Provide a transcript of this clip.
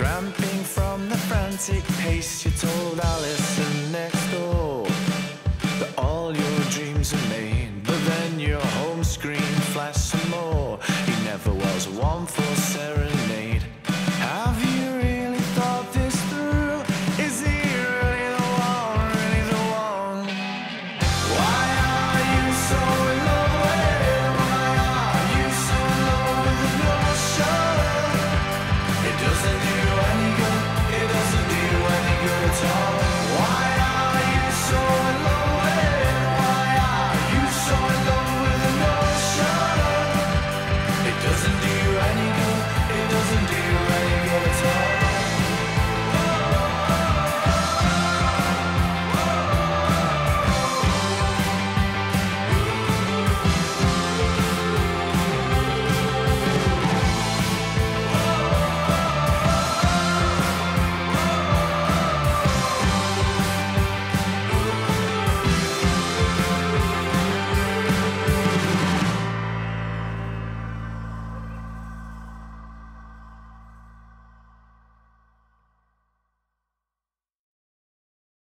Cramping from the frantic pace you told Alison next door That all your dreams are made